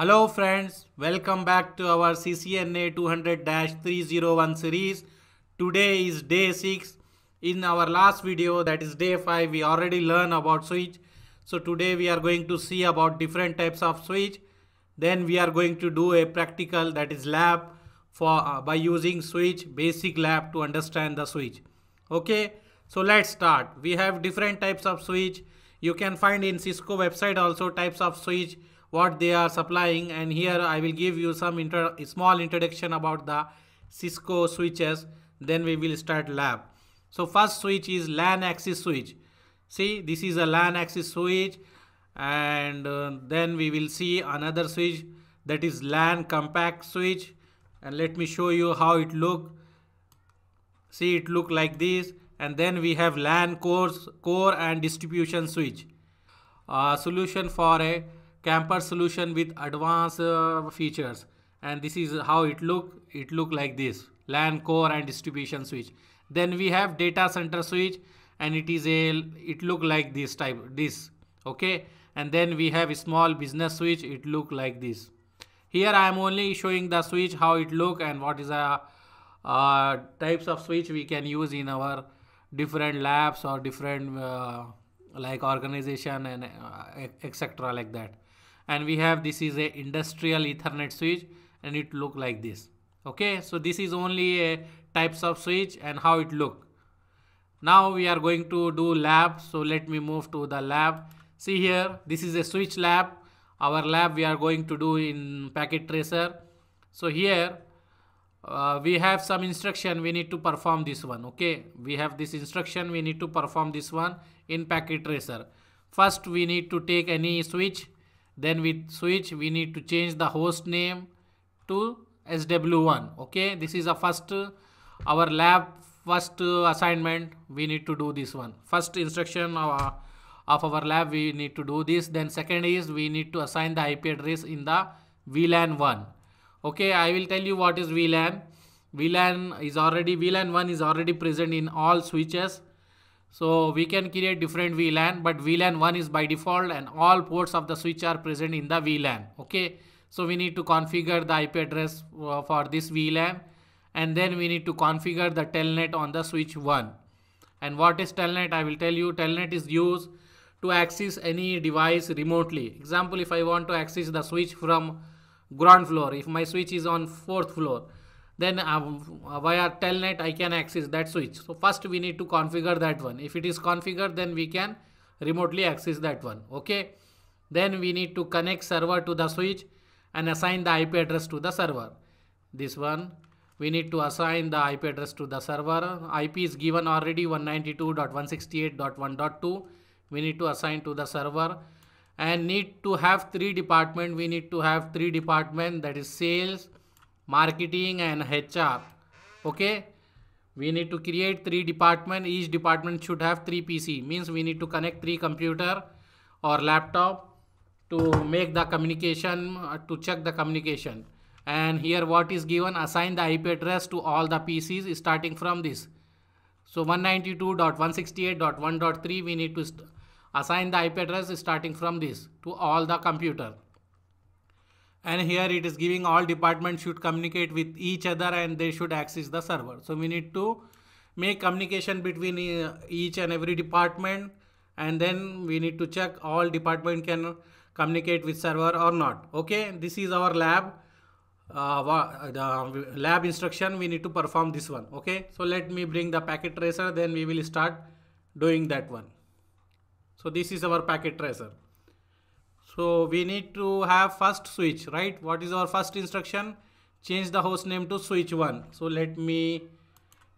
Hello friends, welcome back to our CCNA 200-301 series. Today is day 6. In our last video that is day 5 we already learned about switch. So today we are going to see about different types of switch. Then we are going to do a practical that is lab for uh, by using switch basic lab to understand the switch. Okay, so let's start. We have different types of switch. You can find in Cisco website also types of switch what they are supplying and here I will give you some inter small introduction about the Cisco switches then we will start lab. So first switch is LAN access switch. See this is a LAN access switch and uh, then we will see another switch that is LAN compact switch and let me show you how it look. See it look like this and then we have LAN cores, core and distribution switch. A solution for a campus solution with advanced uh, features. And this is how it look it look like this. LAN core and distribution switch. Then we have data center switch and it is a it look like this type this okay? And then we have a small business switch it look like this. Here I am only showing the switch how it look and what is a uh, types of switch we can use in our different labs or different uh, like organization and uh, etc like that and we have this is a industrial ethernet switch and it look like this. Okay so this is only a types of switch and how it look. Now we are going to do lab so let me move to the lab. See here this is a switch lab. Our lab we are going to do in packet tracer. So here uh, we have some instruction we need to perform this one okay? We have this instruction we need to perform this one in packet tracer. First we need to take any switch then with switch we need to change the host name to sw1 okay? This is a first our lab first assignment we need to do this one. First instruction of, of our lab we need to do this. Then second is we need to assign the ip address in the vlan 1 okay? I will tell you what is vlan vlan is already vlan 1 is already present in all switches so we can create different VLAN, but VLAN 1 is by default and all ports of the switch are present in the VLAN. Okay. So we need to configure the IP address uh, for this VLAN and then we need to configure the telnet on the switch 1. And what is telnet? I will tell you telnet is used to access any device remotely. Example, if I want to access the switch from ground floor, if my switch is on fourth floor, then uh, via telnet I can access that switch. So first we need to configure that one. If it is configured then we can remotely access that one. Okay. Then we need to connect server to the switch and assign the IP address to the server. This one we need to assign the IP address to the server. IP is given already 192.168.1.2. We need to assign to the server and need to have three department. We need to have three department that is sales, marketing and hr okay? We need to create three department. Each department should have three pc means we need to connect three computer or laptop to make the communication uh, to check the communication. And here what is given? Assign the ip address to all the pcs starting from this. So 192.168.1.3 we need to assign the ip address starting from this to all the computer and here it is giving all departments should communicate with each other and they should access the server. So we need to make communication between uh, each and every department and then we need to check all department can communicate with server or not. Okay this is our lab uh, the lab instruction. We need to perform this one. Okay so let me bring the packet tracer then we will start doing that one. So this is our packet tracer so we need to have first switch, right? What is our first instruction? Change the host name to switch 1. So let me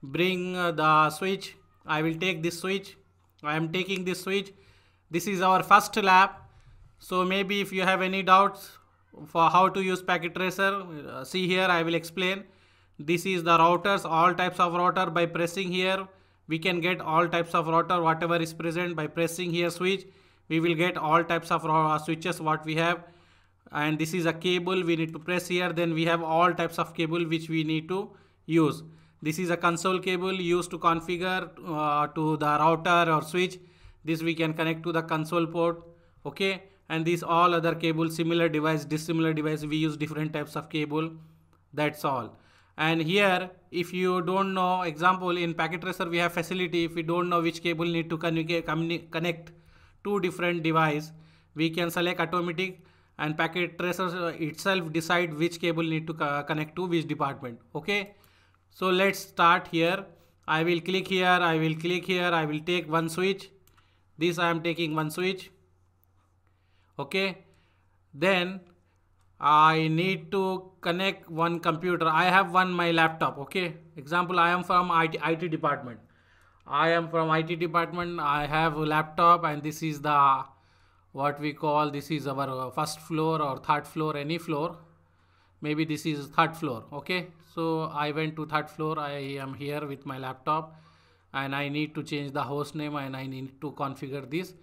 bring uh, the switch. I will take this switch. I am taking this switch. This is our first lab. So maybe if you have any doubts for how to use packet tracer, uh, see here I will explain. This is the routers, all types of router by pressing here. We can get all types of router, whatever is present by pressing here switch we will get all types of switches what we have. And this is a cable we need to press here. Then we have all types of cable which we need to use. This is a console cable used to configure uh, to the router or switch. This we can connect to the console port. Okay? And these all other cable similar device dissimilar device we use different types of cable. That's all. And here if you don't know example in packet tracer we have facility. If we don't know which cable need to connect two different device we can select automatic and packet tracer uh, itself decide which cable need to connect to which department okay so let's start here I will click here I will click here I will take one switch this I am taking one switch okay then I need to connect one computer. I have one my laptop. Okay. Example, I am from IT, IT department. I am from IT department. I have a laptop and this is the what we call this is our uh, first floor or third floor any floor. Maybe this is third floor okay? So i went to third floor. I am here with my laptop and i need to change the host name and i need to configure this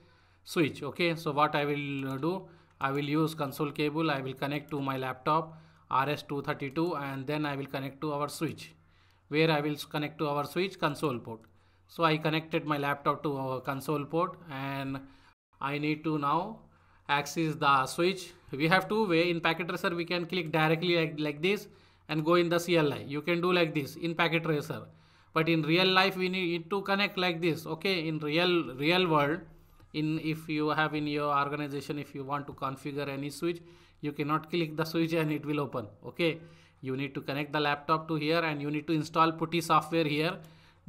switch okay? So what i will do I will use console cable. I will connect to my laptop RS232 and then I will connect to our switch. Where I will connect to our switch? Console port so I connected my laptop to our console port and I need to now access the switch. We have two way. In packet tracer we can click directly like, like this and go in the CLI you can do like this in packet tracer but in real life we need to connect like this okay? In real real world in if you have in your organization if you want to configure any switch you cannot click the switch and it will open okay? You need to connect the laptop to here and you need to install putty software here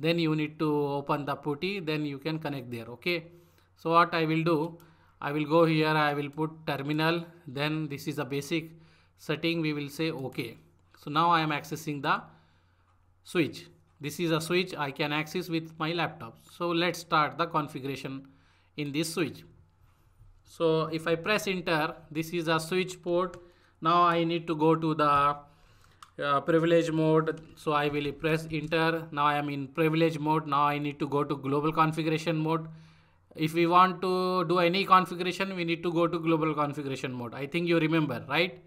then you need to open the putty then you can connect there okay so what i will do i will go here i will put terminal then this is a basic setting we will say okay so now i am accessing the switch this is a switch i can access with my laptop so let's start the configuration in this switch. So if I press enter, this is a switch port. Now I need to go to the uh, privilege mode. So I will press enter. Now I am in privilege mode. Now I need to go to global configuration mode. If we want to do any configuration, we need to go to global configuration mode. I think you remember, right?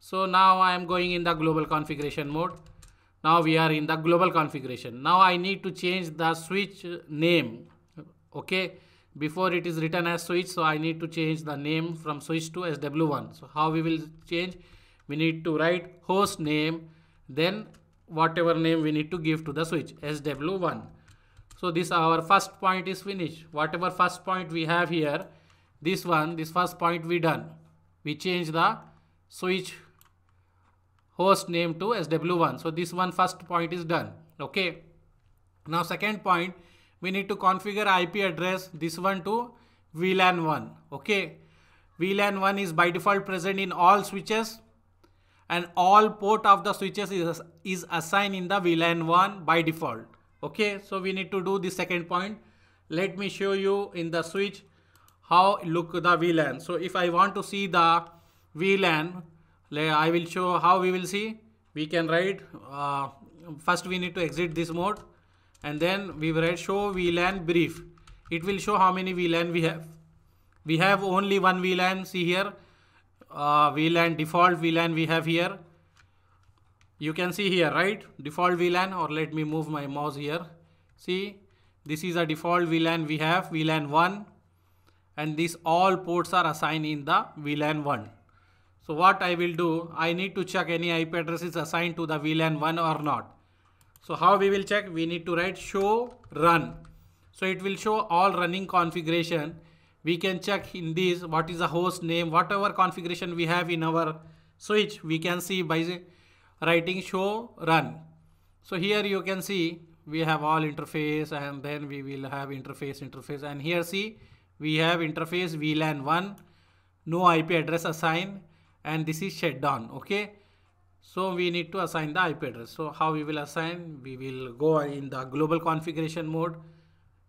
So now I am going in the global configuration mode. Now we are in the global configuration. Now I need to change the switch name. Okay before it is written as switch so I need to change the name from switch to SW1 so how we will change we need to write host name then whatever name we need to give to the switch SW1 so this our first point is finished. Whatever first point we have here this one this first point we done. We change the switch host name to SW1 so this one first point is done. Okay. Now second point we need to configure IP address this one to VLAN 1 okay. VLAN 1 is by default present in all switches and all port of the switches is, is assigned in the VLAN 1 by default okay so we need to do the second point let me show you in the switch how look the VLAN so if I want to see the VLAN I will show how we will see we can write uh, first we need to exit this mode and then we write show VLAN brief. It will show how many VLAN we have. We have only one VLAN. See here, uh, VLAN default VLAN we have here. You can see here, right? Default VLAN or let me move my mouse here. See, this is a default VLAN we have, VLAN 1 and these all ports are assigned in the VLAN 1. So what I will do, I need to check any IP address is assigned to the VLAN 1 or not. So how we will check? We need to write show run. So it will show all running configuration. We can check in this what is the host name, whatever configuration we have in our switch, we can see by writing show run. So here you can see we have all interface and then we will have interface interface and here see we have interface VLAN 1 no IP address assigned and this is shut down okay so we need to assign the IP address. So how we will assign? We will go in the global configuration mode.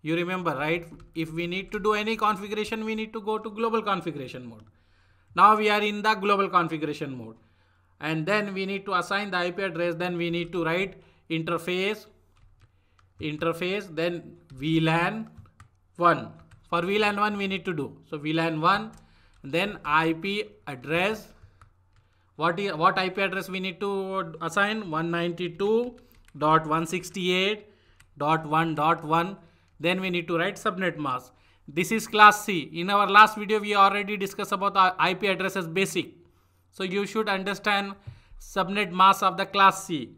You remember, right? If we need to do any configuration, we need to go to global configuration mode. Now we are in the global configuration mode. And then we need to assign the IP address. Then we need to write interface, interface, then VLAN 1. For VLAN 1, we need to do. So VLAN 1, then IP address what, is, what IP address we need to assign 192.168.1.1 then we need to write subnet mask this is class C. In our last video, we already discussed about IP addresses basic. So you should understand subnet mask of the class C.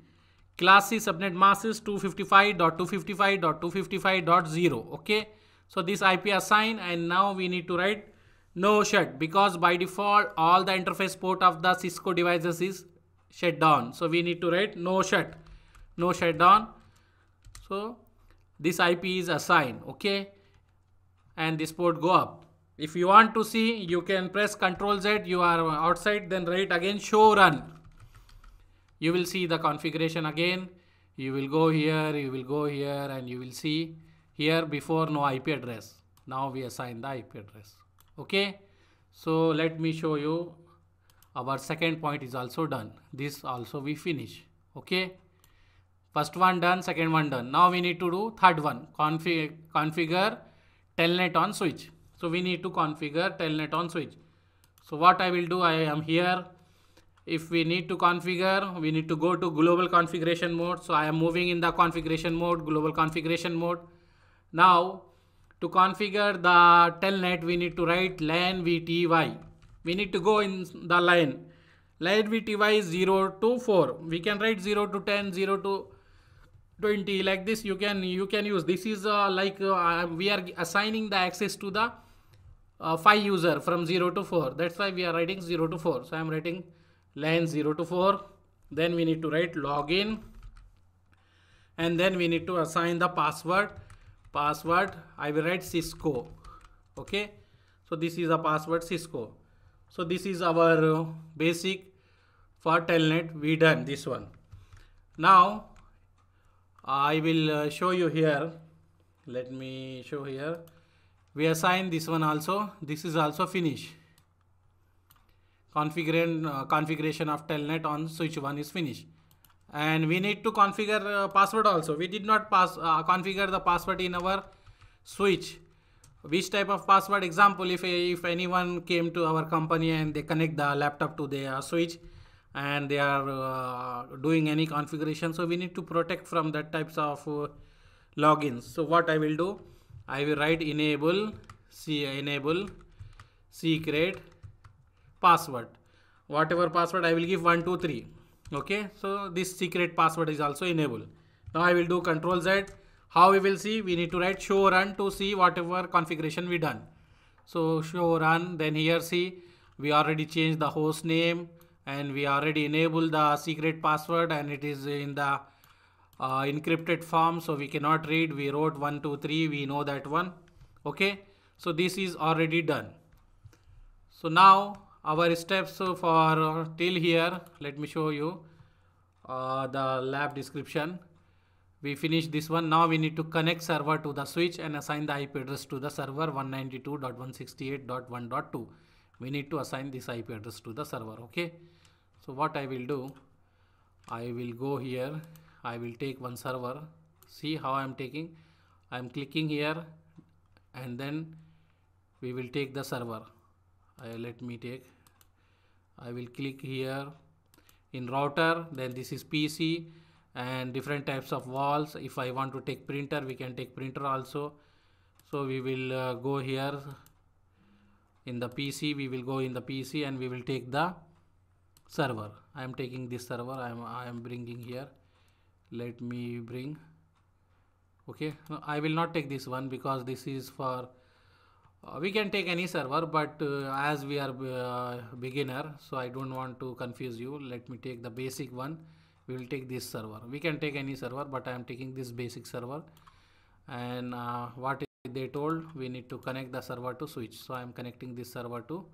Class C subnet mask is 255.255.255.0. Okay. So this IP assigned and now we need to write no shut because by default all the interface port of the Cisco devices is shut down. So we need to write no shut, no shutdown. So this IP is assigned. Okay and this port go up. If you want to see, you can press Ctrl Z. You are outside, then write again show run. You will see the configuration again. You will go here, you will go here, and you will see here before no IP address. Now we assign the IP address. Okay. So let me show you our second point is also done. This also we finish. Okay. First one done, second one done. Now we need to do third one. Config configure telnet on switch. So we need to configure telnet on switch. So what I will do, I am here. If we need to configure, we need to go to global configuration mode. So I am moving in the configuration mode, global configuration mode. Now to configure the telnet, we need to write line VTY. We need to go in the line. LAN VTY is 0 to 4. We can write 0 to 10, 0 to 20 like this you can you can use. This is uh, like uh, we are assigning the access to the uh, 5 user from 0 to 4 that's why we are writing 0 to 4 so i am writing line 0 to 4 then we need to write login. And then we need to assign the password. Password i will write cisco. Okay? So this is a password cisco. So this is our uh, basic for telnet. We done this one. Now I will uh, show you here. Let me show here. We assign this one also. This is also finish. Configuration uh, configuration of telnet on switch 1 is finished and we need to configure uh, password also. We did not pass uh, configure the password in our switch. Which type of password? Example if if anyone came to our company and they connect the laptop to their switch and they are uh, doing any configuration. So we need to protect from that types of uh, logins. So what i will do i will write enable see enable secret password. Whatever password i will give 123 okay? So this secret password is also enabled now i will do control z. How we will see we need to write show run to see whatever configuration we done. So show run then here see we already changed the host name and we already enabled the secret password and it is in the uh, encrypted form so we cannot read. We wrote 123 we know that one. Okay? So this is already done. So now our steps for till here let me show you uh, the lab description. We finished this one. Now we need to connect server to the switch and assign the ip address to the server 192.168.1.2 we need to assign this IP address to the server okay? So what I will do I will go here I will take one server see how I am taking. I am clicking here and then we will take the server. I, let me take I will click here in router then this is PC and different types of walls. If I want to take printer we can take printer also. So we will uh, go here in the PC we will go in the PC and we will take the server. I am taking this server. I am I am bringing here. Let me bring. Okay. No, I will not take this one because this is for uh, we can take any server but uh, as we are uh, beginner so I don't want to confuse you. Let me take the basic one. We will take this server. We can take any server but I am taking this basic server. And uh, what they told we need to connect the server to switch. So i am connecting this server to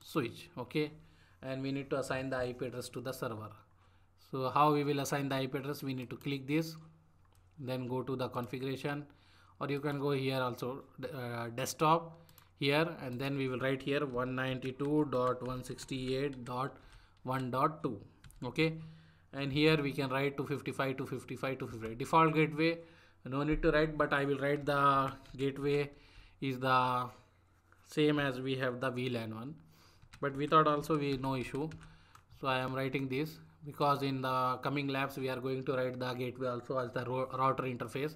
switch okay? And we need to assign the ip address to the server. So how we will assign the ip address? We need to click this then go to the configuration. Or you can go here also uh, desktop here and then we will write here 192.168.1.2 okay? And here we can write 255 to 55 to 55 default gateway no need to write but I will write the gateway is the same as we have the VLAN one. But without also we no issue. So I am writing this because in the coming labs we are going to write the gateway also as the router interface.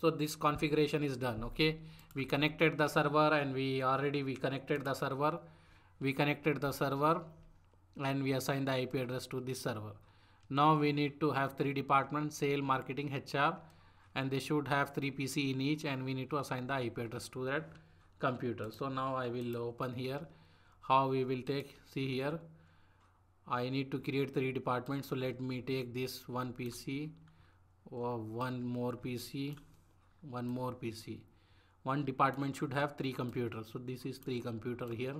So this configuration is done okay? We connected the server and we already we connected the server. We connected the server and we assign the ip address to this server. Now we need to have three departments sale marketing hr and they should have three pc in each and we need to assign the ip address to that computer. So now i will open here. How we will take? See here. I need to create three departments so let me take this one PC or one more PC one more PC one department should have three computers. So this is three computer here.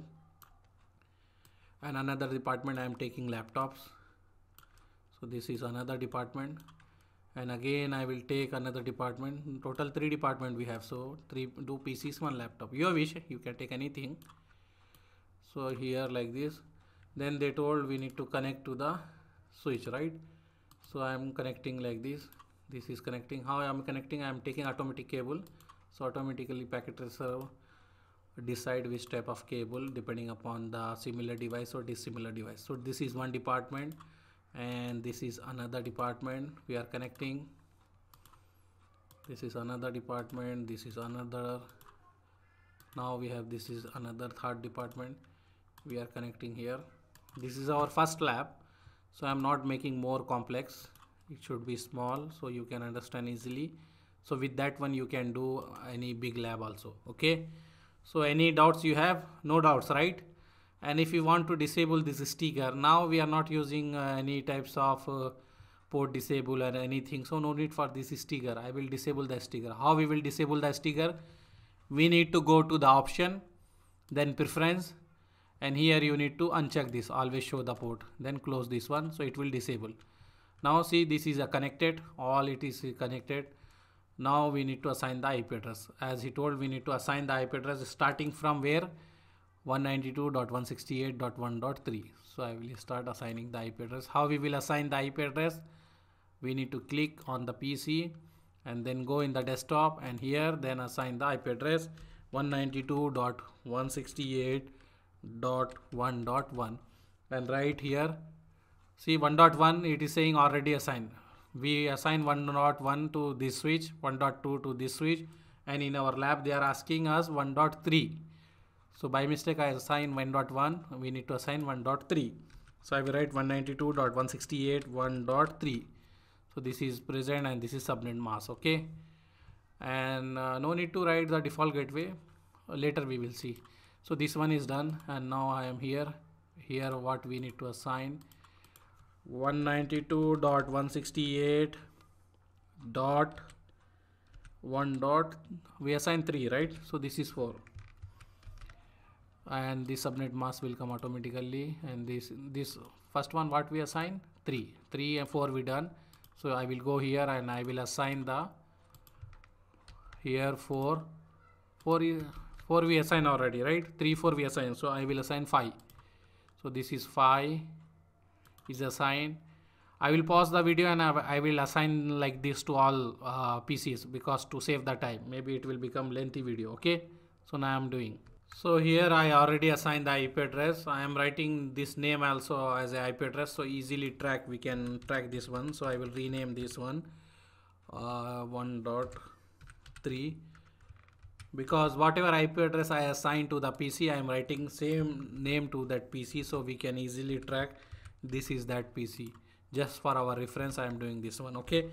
And another department I am taking laptops. So this is another department and again I will take another department. Total three department we have. So three two PCs one laptop. Your wish you can take anything. So here like this. Then they told we need to connect to the switch right? So I am connecting like this. This is connecting. How I am connecting? I am taking automatic cable. So automatically packet tracer decide which type of cable depending upon the similar device or dissimilar device. So this is one department and this is another department we are connecting. This is another department this is another. Now we have this is another third department we are connecting here. This is our first lab so i'm not making more complex. It should be small so you can understand easily. So with that one you can do any big lab also okay? So any doubts you have? No doubts right and if you want to disable this sticker now we are not using uh, any types of uh, port disable or anything. So no need for this sticker. I will disable the sticker. How we will disable the sticker? We need to go to the option then preference and here you need to uncheck this. Always show the port then close this one so it will disable. Now see this is a connected. All it is connected. Now we need to assign the IP address. As he told we need to assign the IP address starting from where 192.168.1.3 so I will start assigning the IP address. How we will assign the IP address? We need to click on the PC and then go in the desktop and here then assign the IP address 192.168 dot 1 dot 1 and right here see 1.1 it is saying already assigned. We assign 1.1 to this switch 1.2 to this switch and in our lab they are asking us 1 dot 3 so by mistake I assign 1.1, we need to assign 1.3. so I will write 192.168.1.3 so this is present and this is subnet mask okay? And uh, no need to write the default gateway. Later we will see. So this one is done and now I am here. Here what we need to assign? 192.168 dot 1 dot we assign 3 right? So this is 4 and the subnet mask will come automatically. And this this first one what we assign? 3 3 and 4 we done. So I will go here and I will assign the here 4 4 is 4 we assign already right? 3 4 we assign. So I will assign 5 so this is 5 is assigned. I will pause the video and I will assign like this to all uh, PCs because to save the time. Maybe it will become lengthy video okay? So now I'm doing so here I already assigned the IP address. I am writing this name also as a IP address so easily track we can track this one. So I will rename this one uh, 1.3 because whatever IP address I assign to the PC I am writing same name to that PC so we can easily track this is that PC just for our reference I am doing this one okay?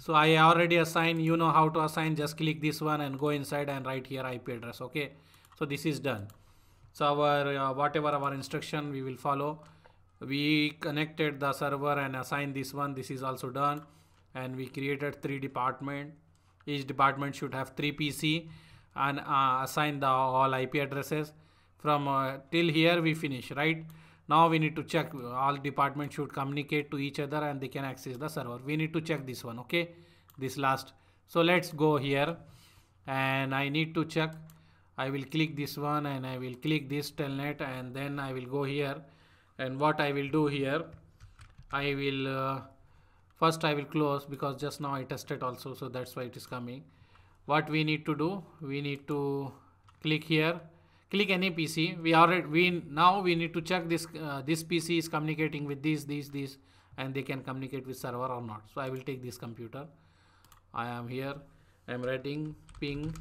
So I already assign you know how to assign just click this one and go inside and write here IP address okay so this is done. So our uh, whatever our instruction we will follow. We connected the server and assigned this one. This is also done. And we created three department. Each department should have three PC and uh, assign the all IP addresses. From uh, till here we finish right? Now we need to check all departments should communicate to each other and they can access the server. We need to check this one okay? This last. So let's go here. And I need to check I will click this one and I will click this telnet and then I will go here. And what I will do here I will uh, first I will close because just now I tested also so that's why it is coming. What we need to do we need to click here. Click any pc we already we now we need to check this uh, this pc is communicating with this this this and they can communicate with server or not. So i will take this computer. I am here. I'm writing ping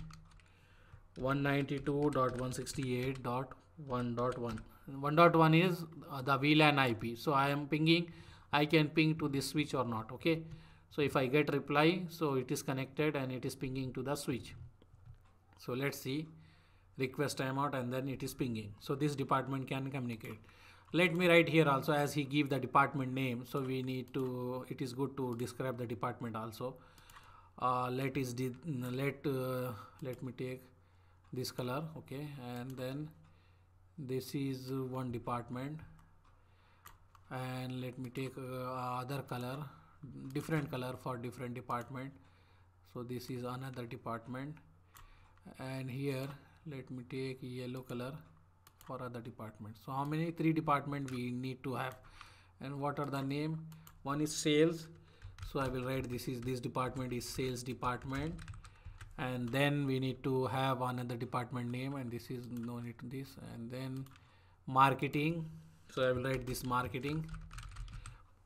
192.168.1.1 1.1 is the VLAN IP so I am pinging I can ping to this switch or not okay? So if I get reply so it is connected and it is pinging to the switch. So let's see. Request timeout and then it is pinging. So this department can communicate. Let me write here also as he give the department name. So we need to it is good to describe the department also. Uh, let is let uh, let me take this color okay? And then this is one department. And let me take uh, other color different color for different department. So this is another department. And here let me take yellow color for other department. So how many three department we need to have? And what are the name? One is sales. So i will write this is this department is sales department and then we need to have another department name and this is no need to this. And then marketing. So i will write this marketing.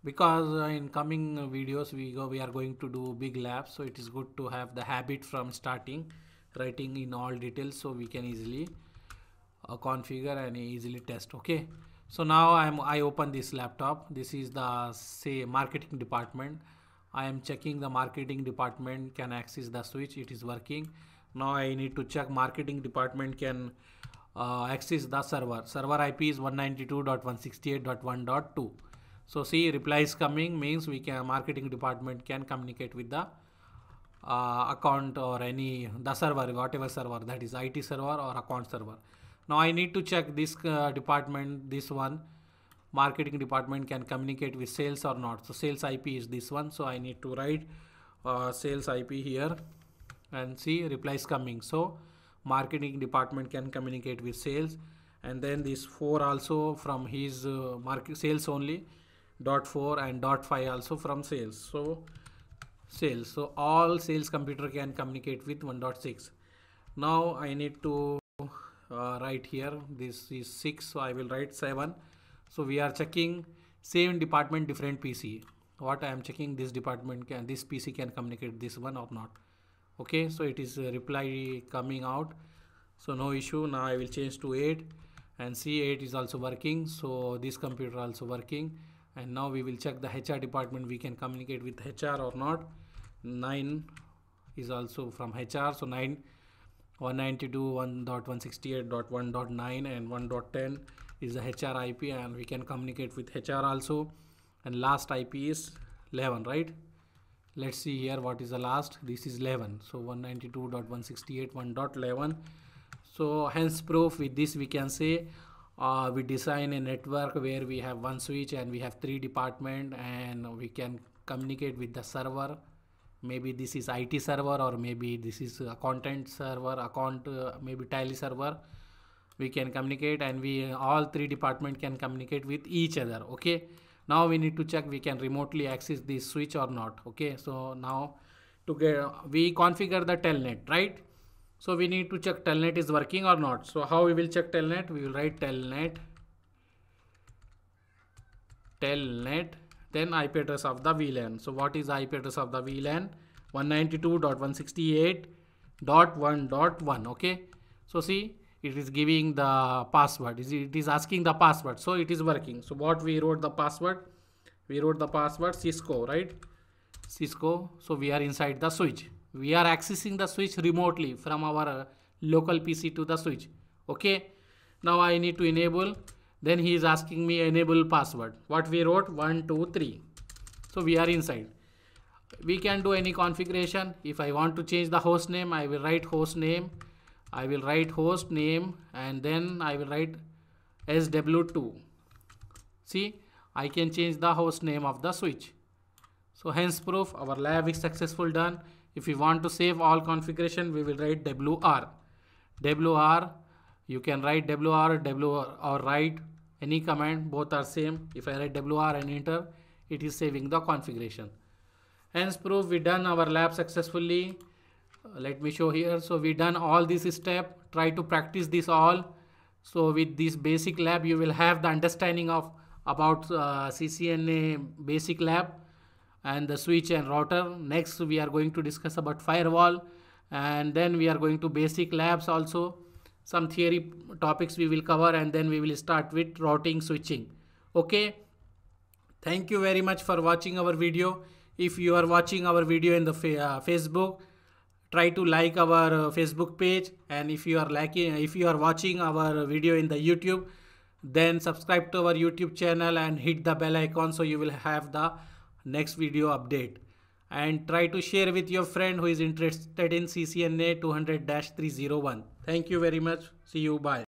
Because uh, in coming videos we go we are going to do big labs. So it is good to have the habit from starting writing in all details so we can easily uh, configure and easily test. Okay? So now i'm i open this laptop. This is the say marketing department I am checking the marketing department can access the switch. It is working. Now I need to check marketing department can uh, access the server. Server IP is 192.168.1.2 so see reply is coming means we can marketing department can communicate with the uh, account or any the server whatever server that is IT server or account server. Now I need to check this uh, department this one marketing department can communicate with sales or not. So sales ip is this one. So i need to write uh, sales ip here and see replies coming. So marketing department can communicate with sales. And then this 4 also from his uh, market sales only dot 4 and dot 5 also from sales. So sales. So all sales computer can communicate with 1.6 now i need to uh, write here. This is 6 so i will write 7 so we are checking same department different pc what i am checking this department can this pc can communicate this one or not. Okay so it is a reply coming out. So no issue. Now i will change to 8 and c8 is also working. So this computer also working. And now we will check the hr department. We can communicate with hr or not. 9 is also from hr so 9 192 1.168.1.9 and 1.10 is the HR IP and we can communicate with HR also. And last IP is 11 right? Let's see here what is the last. This is 11 so 192.168.1.11 so hence proof with this we can say uh, we design a network where we have one switch and we have three department and we can communicate with the server. Maybe this is IT server or maybe this is a content server account uh, maybe tally server we can communicate and we all three department can communicate with each other okay now we need to check we can remotely access this switch or not okay so now to get we configure the telnet right so we need to check telnet is working or not so how we will check telnet we will write telnet telnet then IP address of the VLAN. So what is IP address of the VLAN? 192.168.1.1 okay. So see it is giving the password. It is asking the password. So it is working. So what we wrote the password? We wrote the password cisco right? Cisco. So we are inside the switch. We are accessing the switch remotely from our local pc to the switch. Okay? Now i need to enable. Then he is asking me enable password. What we wrote? 1 2 3 so we are inside. We can do any configuration. If i want to change the host name i will write host name I will write host name and then I will write SW2 see I can change the host name of the switch. So hence proof our lab is successful done. If we want to save all configuration we will write WR WR you can write WR WR or write any command. Both are same. If I write WR and enter it is saving the configuration. Hence proof we done our lab successfully let me show here. So we done all this step. Try to practice this all. So with this basic lab you will have the understanding of about uh, CCNA basic lab and the switch and router. Next we are going to discuss about firewall. And then we are going to basic labs also. Some theory topics we will cover and then we will start with routing switching. Okay? Thank you very much for watching our video. If you are watching our video in the fa uh, facebook try to like our uh, facebook page. And if you are liking if you are watching our video in the youtube then subscribe to our youtube channel and hit the bell icon so you will have the next video update. And try to share with your friend who is interested in ccna 200-301 thank you very much. See you. Bye